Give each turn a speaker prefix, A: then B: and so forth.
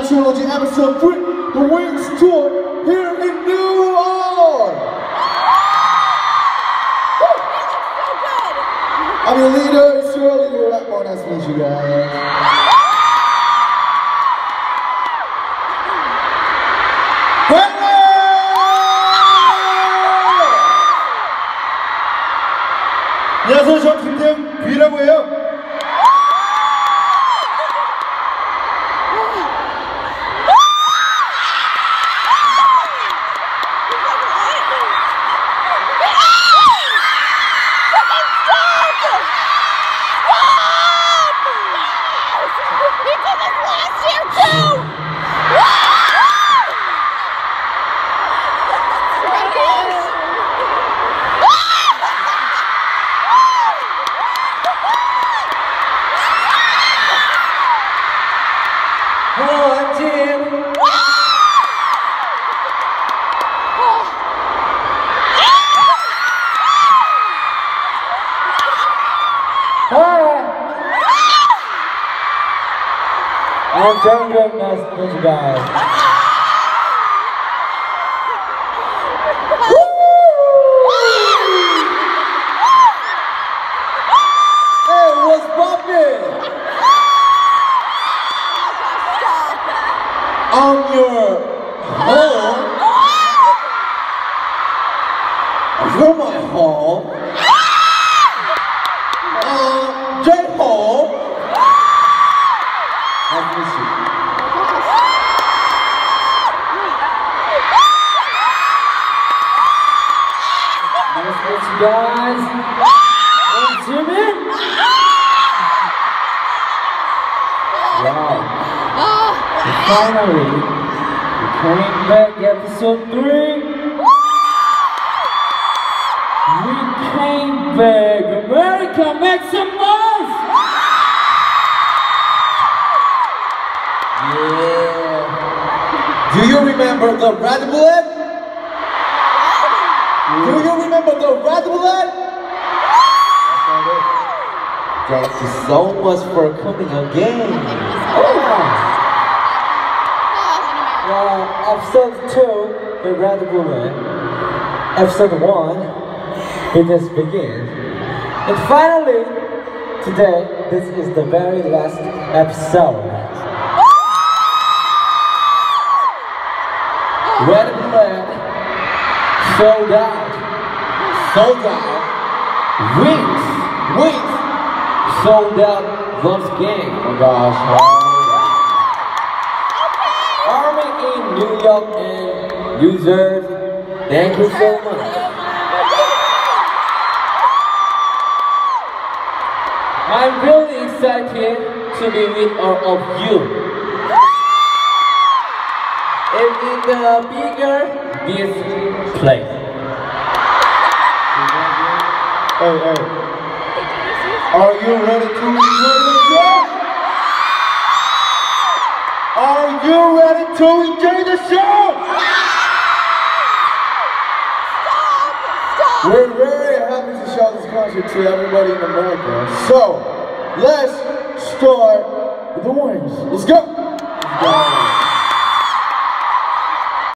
A: Trilogy Episode 3, The Wings Tour, here in New York! I'm your leader, it's Shirley, your rap more, nice to meet you guys. 안녕하세요,
B: I'm Jungkook. Nice to meet you guys.
A: Hey, what's poppin'? I'm your home. Oh! You're my home. Nice to meet you
B: guys. I'm Jimin. Wow. And finally, we came back episode 3. We came back. America, make some noise!
A: Yeah. Do you remember the Red Bullet? Do you the Red Thank you so much for coming again.
B: Well, episode 2, the Red Bullet. Episode 1, it has begun. And finally, today, this is the very last episode. Red Blood sold out.
A: Sold out.
B: Wings
A: Wait.
B: sold out once again.
A: Oh gosh. Okay.
B: Army in New York and New Jersey. Thank you so much. I'm really excited to be with all of you. And in the bigger this place.
A: Hey, hey. Are you ready to enjoy the show? Are you ready to enjoy the show? We're very happy to show this concert to everybody in America. So, let's start with the wings. Let's go.